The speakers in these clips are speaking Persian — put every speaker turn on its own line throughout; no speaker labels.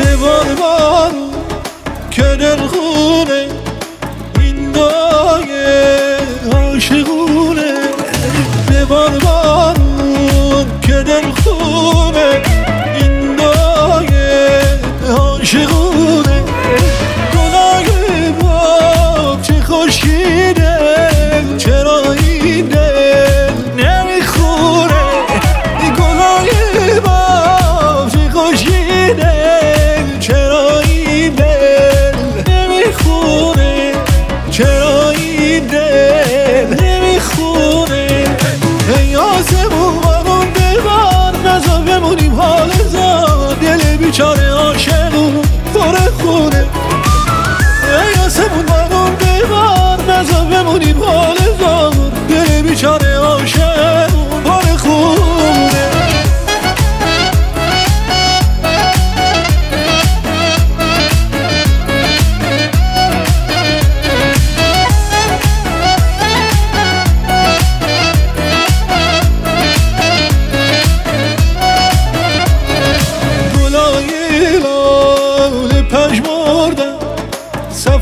ببار بار کنن خونه این دایه عاشقونه. ببار بار کنن خونه goed.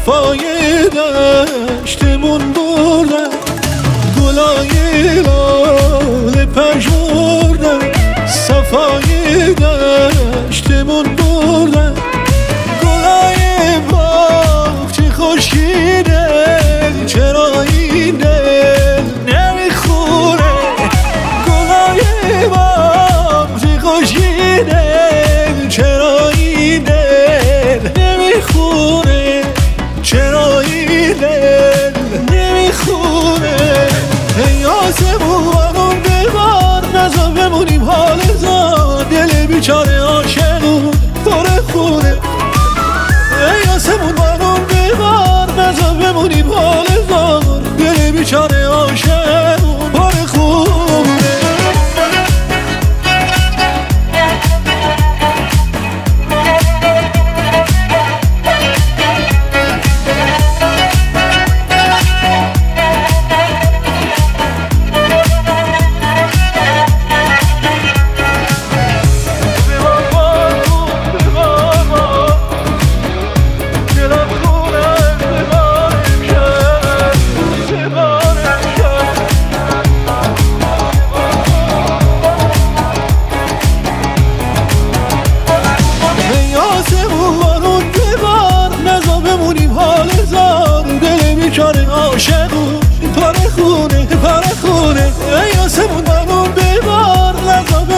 وفای دشتمون بردن. گلای لال پجوردن صفای شکار عاشقون پاره خونه پاره خونه. ای آسمون منون ببار لبا